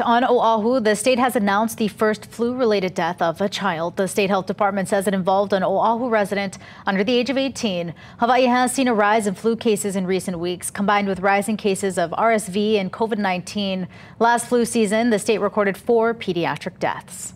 On Oahu, the state has announced the first flu-related death of a child. The state health department says it involved an Oahu resident under the age of 18. Hawaii has seen a rise in flu cases in recent weeks, combined with rising cases of RSV and COVID-19. Last flu season, the state recorded four pediatric deaths.